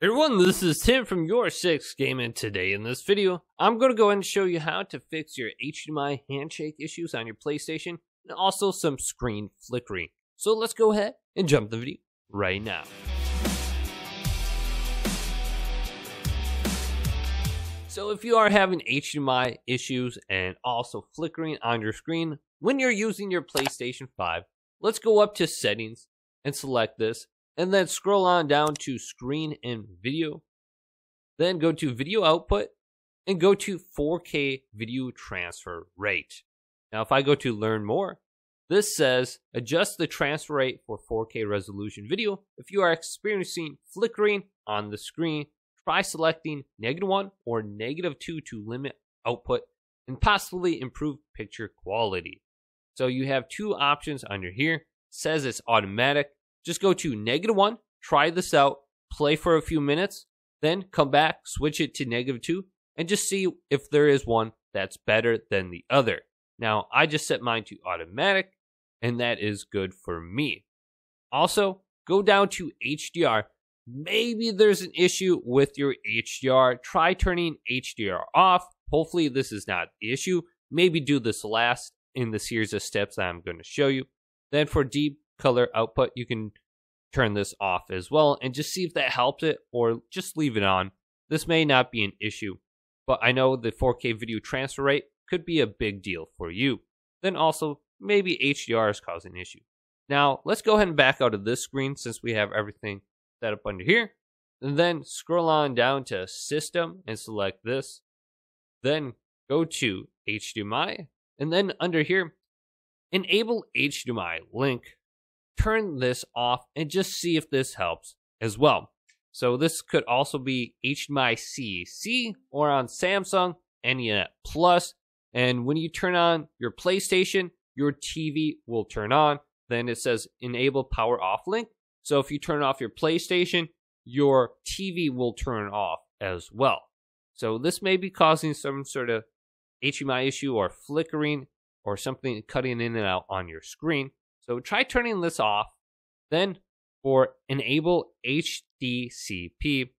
Everyone, this is Tim from Your Six Game, and Today in this video, I'm going to go ahead and show you how to fix your HDMI handshake issues on your PlayStation and also some screen flickering. So let's go ahead and jump the video right now. So if you are having HDMI issues and also flickering on your screen when you're using your PlayStation 5, let's go up to settings and select this and then scroll on down to screen and video. Then go to video output and go to 4K video transfer rate. Now, if I go to learn more, this says adjust the transfer rate for 4K resolution video. If you are experiencing flickering on the screen, try selecting negative 1 or negative 2 to limit output and possibly improve picture quality. So you have two options under here. It says it's automatic just go to negative one, try this out, play for a few minutes, then come back, switch it to negative two, and just see if there is one that's better than the other. Now, I just set mine to automatic, and that is good for me. Also, go down to HDR. Maybe there's an issue with your HDR. Try turning HDR off. Hopefully, this is not the issue. Maybe do this last in the series of steps that I'm going to show you. Then for deep color output, you can turn this off as well and just see if that helps it or just leave it on. This may not be an issue, but I know the 4K video transfer rate could be a big deal for you. Then also, maybe HDR is causing an issue. Now, let's go ahead and back out of this screen since we have everything set up under here. And then scroll on down to System and select this. Then go to HDMI. And then under here, enable HDMI link turn this off and just see if this helps as well. So this could also be HDMI CEC or on Samsung NET Plus. And when you turn on your PlayStation, your TV will turn on. Then it says enable power off link. So if you turn off your PlayStation, your TV will turn off as well. So this may be causing some sort of HDMI issue or flickering or something cutting in and out on your screen. So try turning this off. Then for enable HDCP,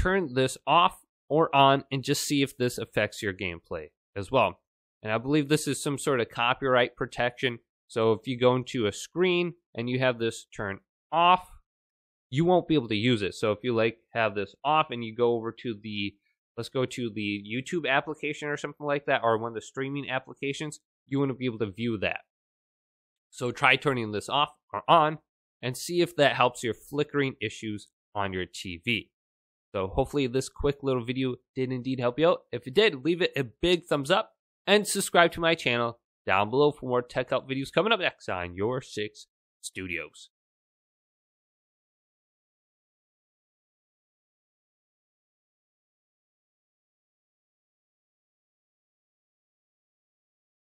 turn this off or on and just see if this affects your gameplay as well. And I believe this is some sort of copyright protection. So if you go into a screen and you have this turned off, you won't be able to use it. So if you like have this off and you go over to the let's go to the YouTube application or something like that or one of the streaming applications, you want to be able to view that. So try turning this off or on and see if that helps your flickering issues on your TV. So hopefully this quick little video did indeed help you out. If it did, leave it a big thumbs up and subscribe to my channel down below for more tech help videos coming up next on Your Six Studios.